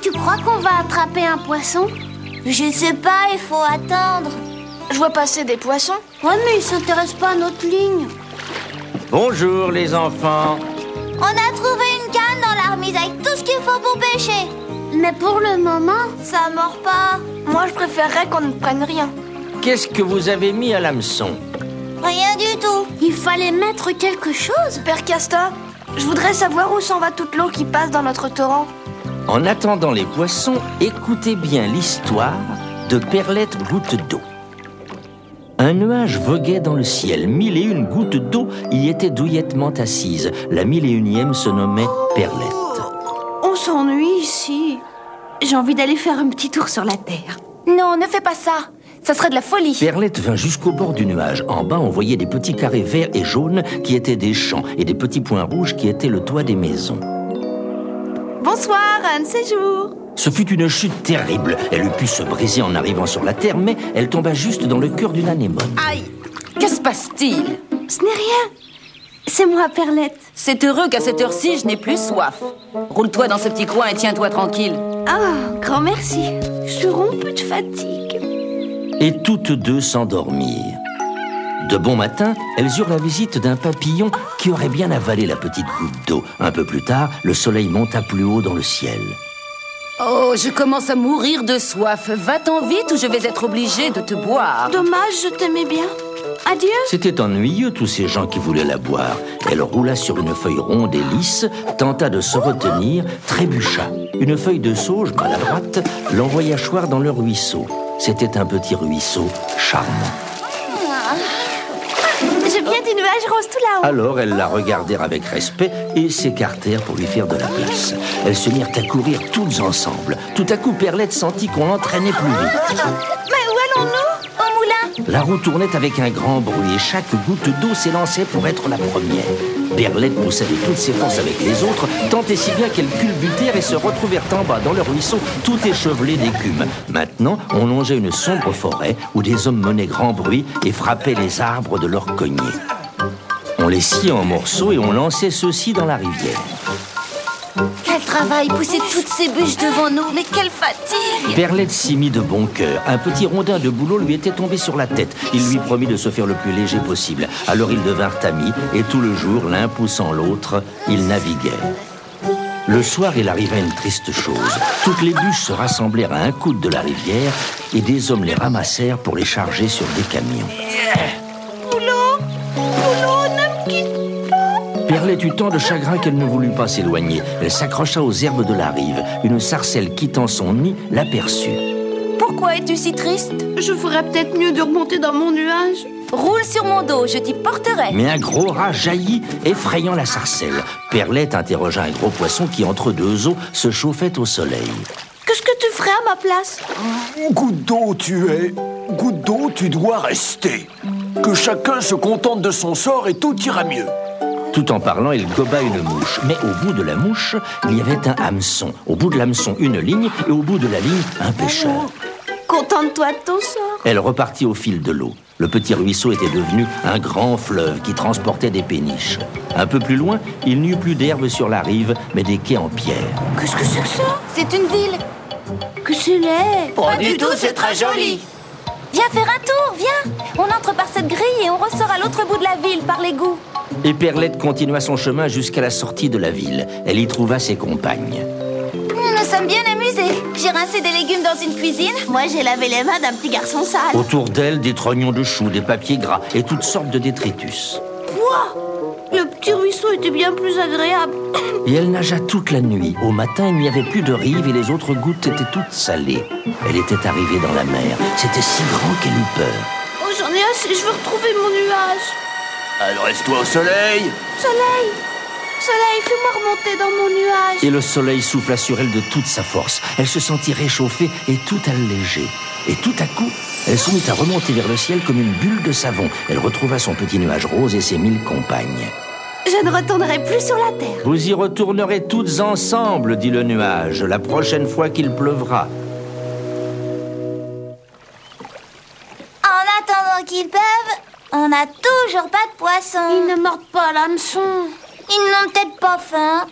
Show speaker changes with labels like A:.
A: tu crois qu'on va attraper un poisson?
B: Je sais pas, il faut attendre.
C: Je vois passer des poissons.
A: Ouais, mais ils s'intéressent pas à notre ligne.
D: Bonjour les enfants.
B: On a trouvé une canne dans la remise avec tout ce qu'il faut pour pêcher.
A: Mais pour le moment,
B: Ça mord pas.
C: Moi, je préférerais qu'on ne prenne rien.
D: Qu'est-ce que vous avez mis à l'hameçon?
B: Rien du tout.
A: il fallait mettre quelque chose.
C: Père Castor, je voudrais savoir où s'en va toute l'eau qui passe dans notre torrent.
D: En attendant les poissons, écoutez bien l'histoire de Perlette Goutte d'eau. Un nuage voguait dans le ciel. Mille et une gouttes d'eau y étaient douillettement assises. La mille et unième se nommait Perlette.
A: On s'ennuie ici. J'ai envie d'aller faire un petit tour sur la Terre.
E: Non, ne fais pas ça. Ça serait de la folie.
D: Perlette vint jusqu'au bord du nuage. En bas, on voyait des petits carrés verts et jaunes qui étaient des champs et des petits points rouges qui étaient le toit des maisons.
C: Bonsoir, un de ces jours.
D: Ce fut une chute terrible. Elle eût pu se briser en arrivant sur la terre, mais elle tomba juste dans le cœur d'une anémone.
E: Aïe Que se passe-t-il?
A: Ce n'est rien. C'est moi, Perlette.
E: C'est heureux qu'à cette heure-ci, je n'ai plus soif. Roule-toi dans ce petit coin et tiens-toi tranquille.
A: Ah, grand merci. Je suis rompue de fatigue.
D: Et toutes deux s'endormirent. De bon matin, elles eurent la visite d'un papillon qui aurait bien avalé la petite goutte d'eau. Un peu plus tard, le soleil monta plus haut dans le ciel.
E: Oh, je commence à mourir de soif. Va-t'en vite ou je vais être obligée de te boire.
A: Dommage, je t'aimais bien. Adieu.
D: C'était ennuyeux, tous ces gens qui voulaient la boire. Elle roula sur une feuille ronde et lisse, tenta de se retenir, trébucha. Une feuille de sauge, maladroite, l'envoya choir dans le ruisseau. C'était un petit ruisseau charmant.
A: Je viens du nuage rose tout là-haut.
D: Alors elles la regardèrent avec respect et s'écartèrent pour lui faire de la place. Elles se mirent à courir toutes ensemble. Tout à coup, Perlette sentit qu'on l'entraînait plus vite.
B: Mais où allons-nous?
D: La roue tournait avec un grand bruit et chaque goutte d'eau s'élançait pour être la première. Perlette poussa de toutes ses forces avec les autres, tant et si bien qu'elles culbutèrent et se retrouvèrent en bas dans le ruisseau, tout échevelé d'écume. Maintenant, on longeait une sombre forêt où des hommes menaient grand bruit et frappaient les arbres de leurs cognets. On les sciait en morceaux et on lançait ceux-ci dans la rivière.
B: Quel travail, pousser toutes ces bûches devant nous, mais quelle fatigue
D: Perlette s'y mit de bon cœur. Un petit rondin de boulot lui était tombé sur la tête. Il lui promit de se faire le plus léger possible. Alors ils devinrent amis, et tout le jour, l'un poussant l'autre, ils naviguèrent. Le soir, il arriva une triste chose. Toutes les bûches se rassemblèrent à un coude de la rivière, et des hommes les ramassèrent pour les charger sur des camions. Perlette eut tant de chagrin qu'elle ne voulut pas s'éloigner. Elle s'accrocha aux herbes de la rive. Une sarcelle quittant son nid l'aperçut.
E: Pourquoi es-tu si triste
A: Je ferais peut-être mieux de remonter dans mon nuage.
E: Roule sur mon dos, je t'y porterai.
D: Mais un gros rat jaillit, effrayant la sarcelle. Perlette interrogea un gros poisson qui, entre deux eaux, se chauffait au soleil.
A: Qu'est-ce que tu ferais à ma place
F: Goutte d'eau tu es, goutte d'eau tu dois rester. Que chacun se contente de son sort et tout ira mieux.
D: Tout en parlant, il goba une mouche. Mais au bout de la mouche, il y avait un hameçon. Au bout de l'hameçon, une ligne. Et au bout de la ligne, un pêcheur.
A: Contente-toi de ton sort.
D: Elle repartit au fil de l'eau. Le petit ruisseau était devenu un grand fleuve qui transportait des péniches. Un peu plus loin, il n'y eut plus d'herbe sur la rive, mais des quais en pierre.
A: Qu'est-ce que c'est que ça?
B: C'est une ville.
A: Que c'est laid.
E: Pas du tout, c'est très joli.
B: Viens faire un tour, viens. On entre par cette grille et on ressort à l'autre bout de la ville, par l'égout.
D: Et Perlette continua son chemin jusqu'à la sortie de la ville. Elle y trouva ses compagnes.
B: Nous nous sommes bien amusés. J'ai rincé des légumes dans une cuisine. Moi, j'ai lavé les mains d'un petit garçon sale.
D: Autour d'elle, des trognons de choux, des papiers gras et toutes sortes de détritus.
A: Quoi? Le petit ruisseau était bien plus agréable.
D: Et elle nagea toute la nuit. Au matin, il n'y avait plus de rive et les autres gouttes étaient toutes salées. Elle était arrivée dans la mer. C'était si grand qu'elle eut peur.
A: Oh, j'en ai assez, je veux retrouver mon nuage.
F: Alors reste-toi au soleil.
A: Soleil Soleil, fais-moi remonter dans mon nuage.
D: Et le soleil souffla sur elle de toute sa force. Elle se sentit réchauffée et tout allégée. Et tout à coup, elle se mit à remonter vers le ciel comme une bulle de savon. Elle retrouva son petit nuage rose et ses mille compagnes.
A: Je ne retournerai plus sur la terre.
D: Vous y retournerez toutes ensemble, dit le nuage, la prochaine fois qu'il pleuvra.
B: En attendant qu'il pleuve, on n'a toujours pas de poisson.
A: Ils ne mordent pas l'hameçon.
B: Ils n'ont peut-être pas faim.